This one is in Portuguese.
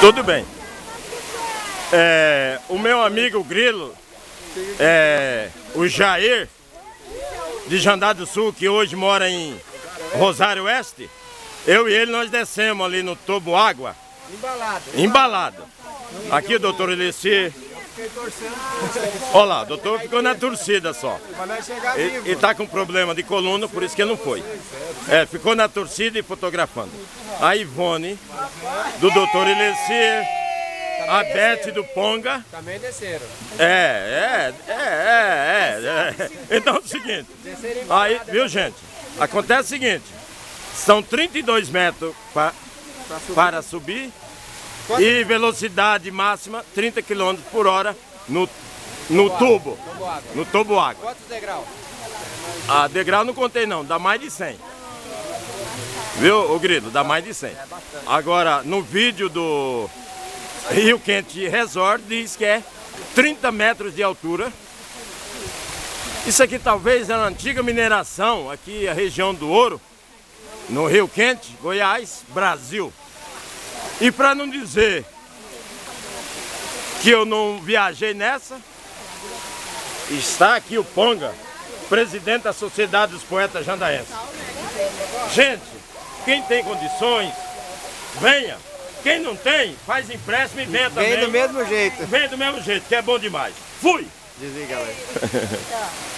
Tudo bem. É, o meu amigo Grilo, é, o Jair, de Jandar do Sul, que hoje mora em Rosário Oeste, eu e ele nós descemos ali no Tobo Água. Embalado. Embalado. Aqui o doutor Eleci. Olha lá, o doutor ficou na torcida só. Ele, ele tá com problema de coluna, por isso que ele não foi. É, ficou na torcida e fotografando. A Ivone, do doutor Eleci, a Beth do Ponga. Também desceram. É, é, é, é, é. Então é o seguinte. Aí, viu gente? Acontece o seguinte. São 32 metros pa, para subir e velocidade máxima 30 km por hora no, no tubo. No tubo água. Quantos degraus? A degrau não contei não, dá mais de 100. Viu, o grilo? Dá mais de 100. Agora, no vídeo do Rio Quente Resort diz que é 30 metros de altura. Isso aqui talvez é uma antiga mineração, aqui a região do Ouro, no Rio Quente, Goiás, Brasil. E para não dizer que eu não viajei nessa, está aqui o Ponga, presidente da Sociedade dos Poetas Jandaenses. Gente, quem tem condições, venha. Quem não tem, faz empréstimo e venha também. Vem do mesmo jeito. Vem do mesmo jeito, que é bom demais. Fui! Desliga, galera.